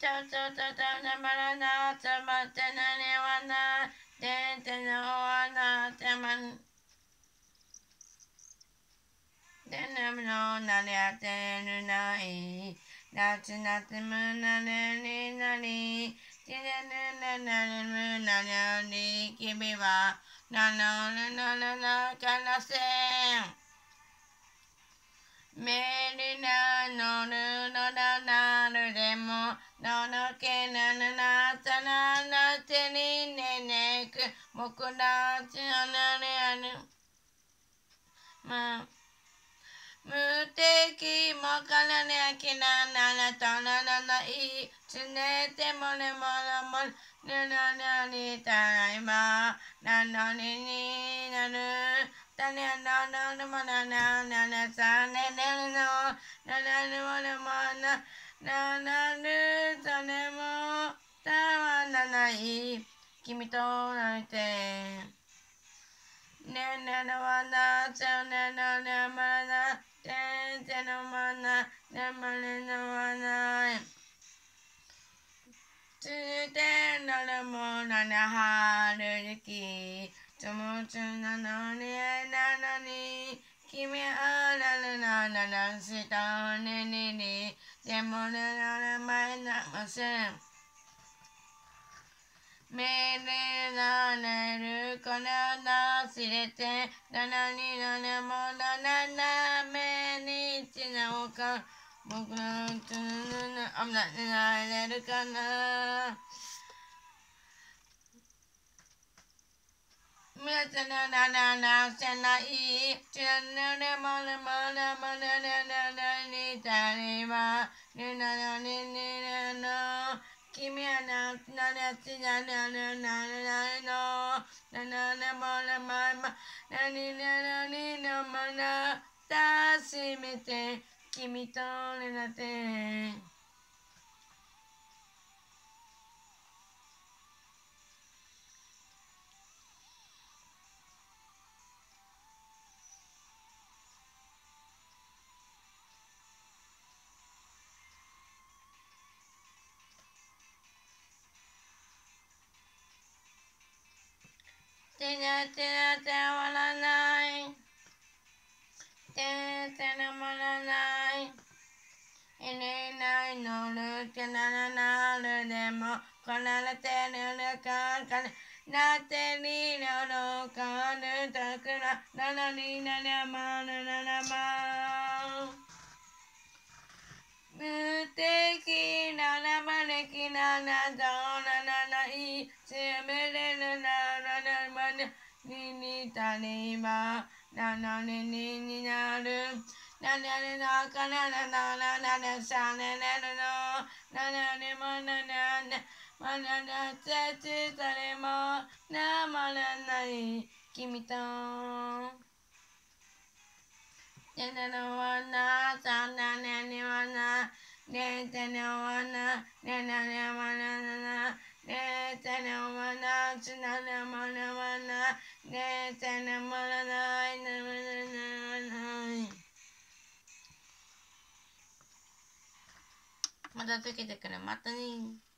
ちょちょちょちょなまらなちょまってなにわなでんてのわなちょまんでなむのなりあてるないなつなつむなれになりてれれれれむなりきびはなのるのるのからせん。ナタナナテリネネクモクダチアナレアヌま無敵もからねあきなならとならないつねてもれもらもぬらなにたらいま。なのにになる。たねななるもななななさねねるのななるもなもなななるたねもたわない君となりてねえねるわなちゃねなねまらなてんてのまなねまれのわないつてなるもななはるきつむつなのになのに君あらるなななしたねににでもねなるまいなませんなしれてななになねもなななめにちなおか僕らのつぬぬぬあぶななれるかな。むつななななせない。ちぬねもねもねもねねねねにたりまになににに君はな、ななちなななななな、なななもなまま、なにななにのもな、たしめて、君とれなて。てなてなてわらない。ててなまらない。えれないのるてなななるでも、こられてるるかかね。なてりるるかるたくら、ななりななまるななま。無敵ならばれきななどななないつめれるなななまねににたりまななににになる。ななになかななななななさねれるの。ななにもなななまななつつたれもなまらない。君と。てなのわなさなねにわな。ねてのわな。ねなねわななな。ねてのわなつなねまなわねえてのまらないなまらないまた溶けてくるまたね。